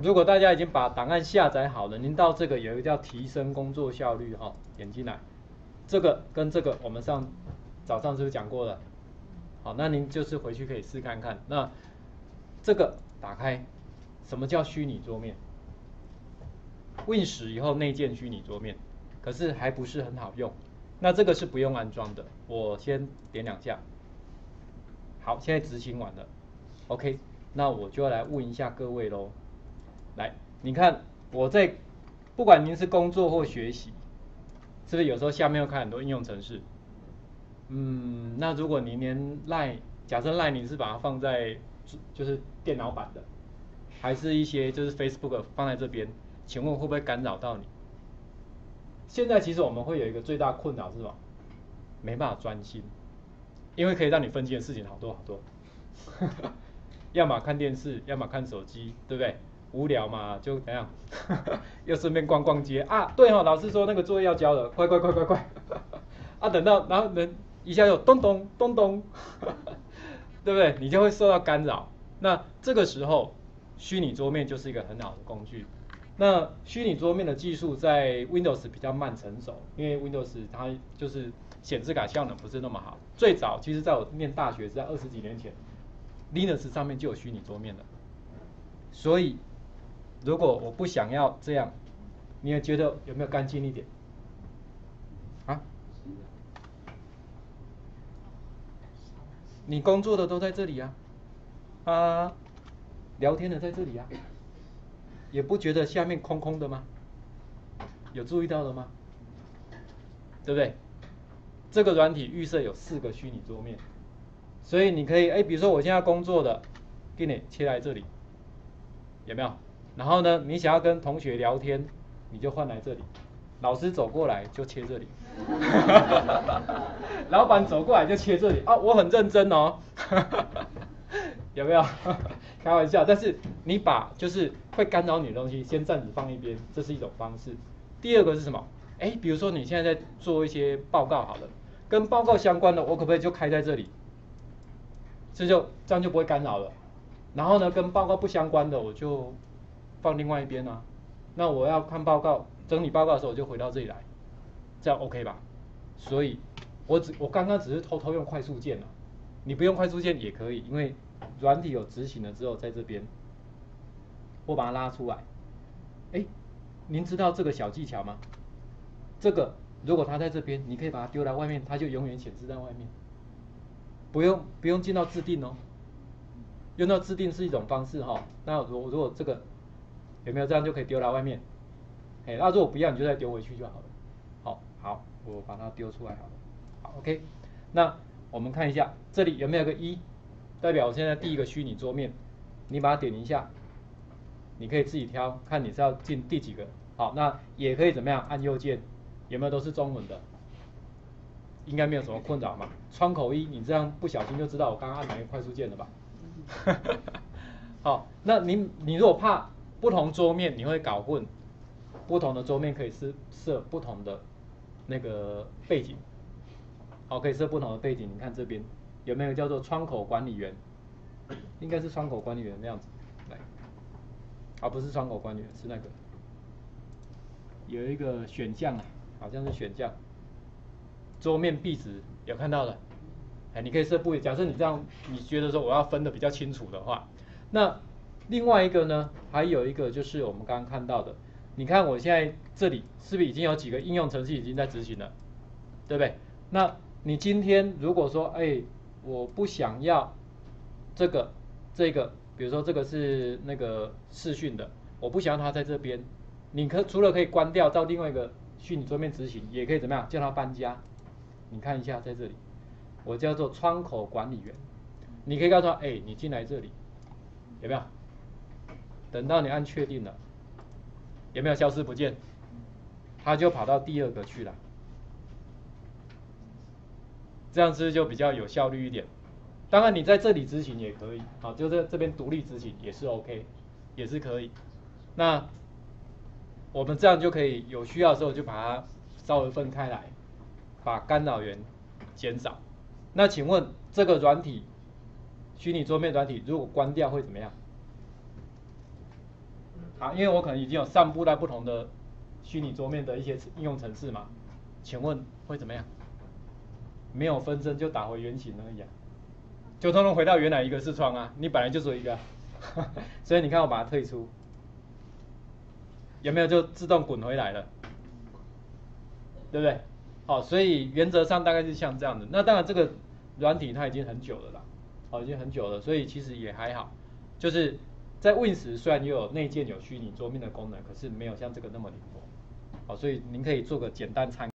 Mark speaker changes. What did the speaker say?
Speaker 1: 如果大家已经把档案下载好了，您到这个有一个叫提升工作效率哈，点进来，这个跟这个我们上早上是不是讲过了？好，那您就是回去可以试看看。那这个打开，什么叫虚拟桌面？Win 十以后内建虚拟桌面，可是还不是很好用。那这个是不用安装的，我先点两下。好，现在执行完了，OK，那我就要来问一下各位喽。来，你看我在，不管您是工作或学习，是不是有时候下面要看很多应用程式？嗯，那如果您连赖，假设赖你是把它放在就是电脑版的，还是一些就是 Facebook 放在这边，请问会不会干扰到你？现在其实我们会有一个最大困扰是什么？没办法专心，因为可以让你分心的事情好多好多，要么看电视，要么看手机，对不对？无聊嘛，就怎样，又顺便逛逛街啊。对哈，老师说那个作业要交了，快快快快快。啊，等到然后人一下又咚咚咚咚，对不对？你就会受到干扰。那这个时候，虚拟桌面就是一个很好的工具。那虚拟桌面的技术在 Windows 比较慢成熟，因为 Windows 它就是显示卡效能不是那么好。最早其实在我念大学是在二十几年前，Linux 上面就有虚拟桌面的，所以。如果我不想要这样，你也觉得有没有干净一点？啊？你工作的都在这里啊，啊，聊天的在这里啊，也不觉得下面空空的吗？有注意到了吗？对不对？这个软体预设有四个虚拟桌面，所以你可以，哎，比如说我现在工作的，给你切来这里，有没有？然后呢，你想要跟同学聊天，你就换来这里。老师走过来就切这里。老板走过来就切这里啊，我很认真哦。有没有？开玩笑，但是你把就是会干扰你的东西先暂时放一边，这是一种方式。第二个是什么？哎，比如说你现在在做一些报告，好了，跟报告相关的，我可不可以就开在这里？这就这样就不会干扰了。然后呢，跟报告不相关的，我就。放另外一边啊，那我要看报告、整理报告的时候，我就回到这里来，这样 OK 吧？所以，我只我刚刚只是偷偷用快速键了，你不用快速键也可以，因为软体有执行了之后，在这边，我把它拉出来。哎，您知道这个小技巧吗？这个如果它在这边，你可以把它丢到外面，它就永远显示在外面，不用不用进到自定哦。用到自定是一种方式哈。那如如果这个。有没有这样就可以丢到外面？哎，那如果不要，你就再丢回去就好了。好，好，我把它丢出来好了。好，OK。那我们看一下这里有没有个一，代表我现在第一个虚拟桌面。你把它点一下，你可以自己挑，看你是要进第几个。好，那也可以怎么样？按右键，有没有都是中文的？应该没有什么困扰嘛。窗口一，你这样不小心就知道我刚刚按哪个快速键了吧？好，那你你如果怕。不同桌面你会搞混，不同的桌面可以是设不同的那个背景，好，可以设不同的背景。你看这边有没有叫做窗口管理员？应该是窗口管理员那样子，来，而不是窗口管理员，是那个有一个选项啊，好像是选项，桌面壁纸有看到的，哎，你可以设不，假设你这样你觉得说我要分的比较清楚的话，那。另外一个呢，还有一个就是我们刚刚看到的，你看我现在这里是不是已经有几个应用程序已经在执行了，对不对？那你今天如果说，哎，我不想要这个这个，比如说这个是那个视讯的，我不想要它在这边，你可除了可以关掉到另外一个虚拟桌面执行，也可以怎么样叫它搬家？你看一下在这里，我叫做窗口管理员，你可以告诉他，哎，你进来这里，有没有？等到你按确定了，有没有消失不见？它就跑到第二个去了，这样子就比较有效率一点。当然你在这里执行也可以，好，就在这边独立执行也是 OK，也是可以。那我们这样就可以有需要的时候就把它稍微分开来，把干扰源减少。那请问这个软体，虚拟桌面软体如果关掉会怎么样？好，因为我可能已经有散布在不同的虚拟桌面的一些应用程式嘛，请问会怎么样？没有分身就打回原形而已啊，就通通回到原来一个视窗啊，你本来就只有一个，所以你看我把它退出，有没有就自动滚回来了？对不对？好，所以原则上大概是像这样的。那当然这个软体它已经很久了啦，好，已经很久了，所以其实也还好。就是在 Win 十虽然也有内建有虚拟桌面的功能，可是没有像这个那么灵活。好，所以您可以做个简单参。